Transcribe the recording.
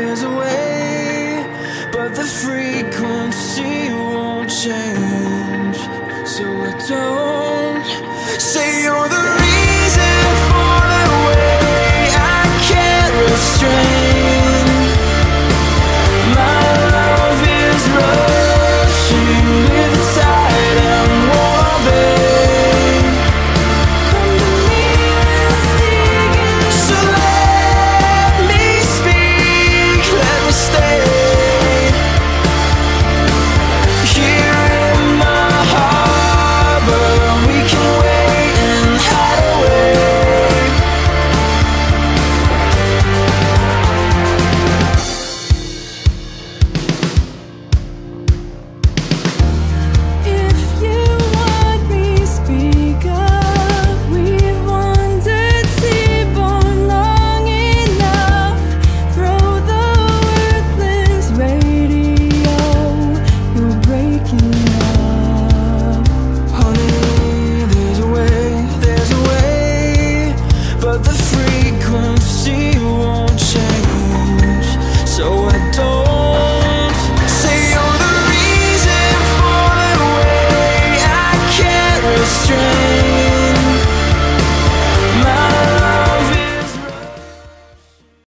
there's a way, but the frequency won't change. So I don't say you're the reason for the way I can't restrain.